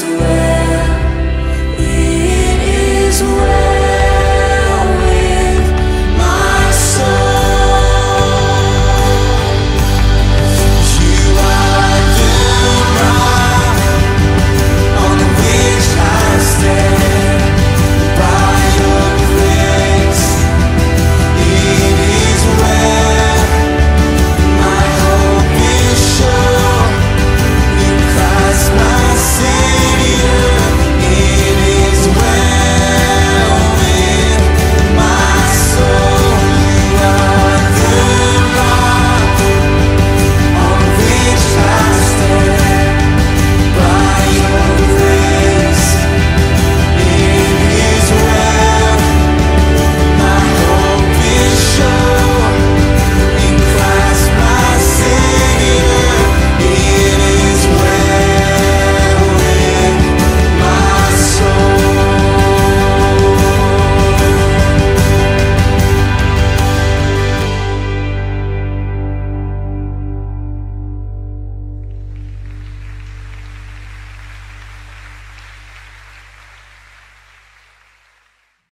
always.